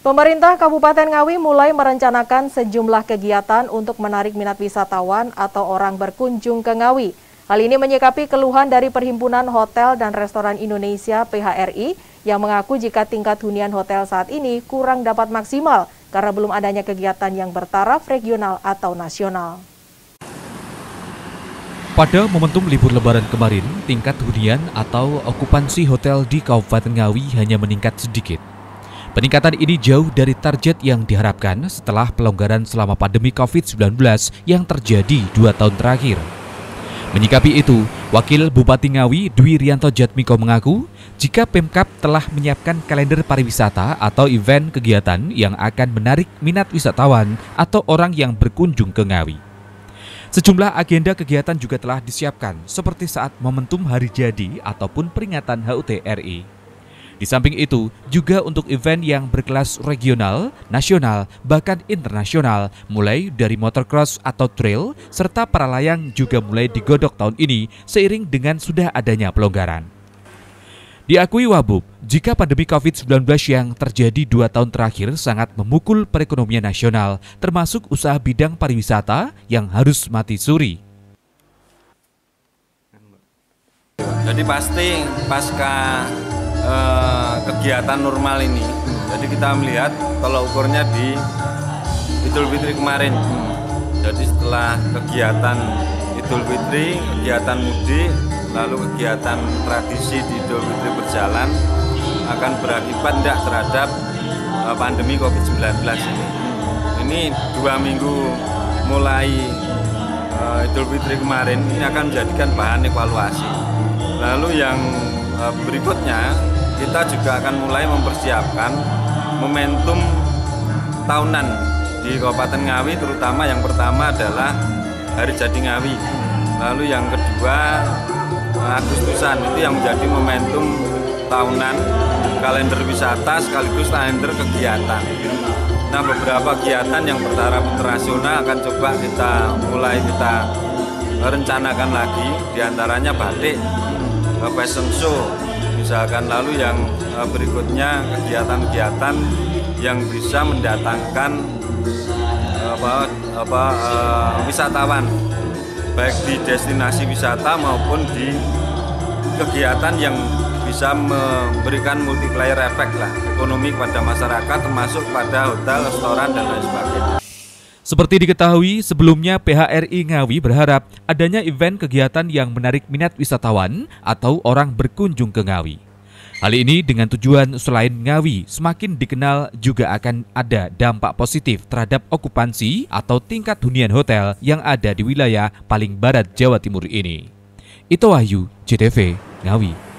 Pemerintah Kabupaten Ngawi mulai merencanakan sejumlah kegiatan untuk menarik minat wisatawan atau orang berkunjung ke Ngawi. Hal ini menyikapi keluhan dari Perhimpunan Hotel dan Restoran Indonesia PHRI yang mengaku jika tingkat hunian hotel saat ini kurang dapat maksimal karena belum adanya kegiatan yang bertaraf regional atau nasional. Pada momentum libur lebaran kemarin, tingkat hunian atau okupansi hotel di Kabupaten Ngawi hanya meningkat sedikit. Peningkatan ini jauh dari target yang diharapkan setelah pelonggaran selama pandemi COVID-19 yang terjadi dua tahun terakhir. Menyikapi itu, Wakil Bupati Ngawi Dwi Rianto Jatmiko mengaku jika Pemkap telah menyiapkan kalender pariwisata atau event kegiatan yang akan menarik minat wisatawan atau orang yang berkunjung ke Ngawi. Sejumlah agenda kegiatan juga telah disiapkan seperti saat momentum hari jadi ataupun peringatan HUT RI. Di samping itu, juga untuk event yang berkelas regional, nasional, bahkan internasional, mulai dari motocross atau trail, serta para layang juga mulai digodok tahun ini seiring dengan sudah adanya pelonggaran. Diakui Wabub, jika pandemi COVID-19 yang terjadi dua tahun terakhir sangat memukul perekonomian nasional, termasuk usaha bidang pariwisata yang harus mati suri. Jadi pasti pasca uh, kegiatan normal ini. Jadi kita melihat kalau ukurnya di Idul Fitri kemarin. Jadi setelah kegiatan Idul Fitri, kegiatan mudik, lalu kegiatan tradisi di Idul Fitri berjalan akan berakibat tidak terhadap uh, pandemi COVID-19 ini. Ini dua minggu mulai uh, Idul Fitri kemarin ini akan menjadikan bahan evaluasi. Lalu yang uh, berikutnya kita juga akan mulai mempersiapkan momentum tahunan di Kabupaten Ngawi terutama yang pertama adalah Hari Jadi Ngawi. Lalu yang kedua Agustusan. Itu yang menjadi momentum tahunan kalender wisata sekaligus kalender kegiatan. Nah beberapa kegiatan yang bertaraf internasional akan coba kita mulai kita rencanakan lagi di antaranya batik fashion show misalkan lalu yang eh, berikutnya kegiatan-kegiatan yang bisa mendatangkan apa apa uh, wisatawan baik di destinasi wisata maupun di kegiatan yang bisa memberikan multiplier efek lah ekonomi kepada masyarakat termasuk pada hotel, restoran dan lain sebagainya. Seperti diketahui, sebelumnya PHRI Ngawi berharap adanya event kegiatan yang menarik minat wisatawan atau orang berkunjung ke Ngawi. Hal ini dengan tujuan selain Ngawi semakin dikenal juga akan ada dampak positif terhadap okupansi atau tingkat hunian hotel yang ada di wilayah paling barat Jawa Timur ini. Itu Wahyu, JTV, Ngawi.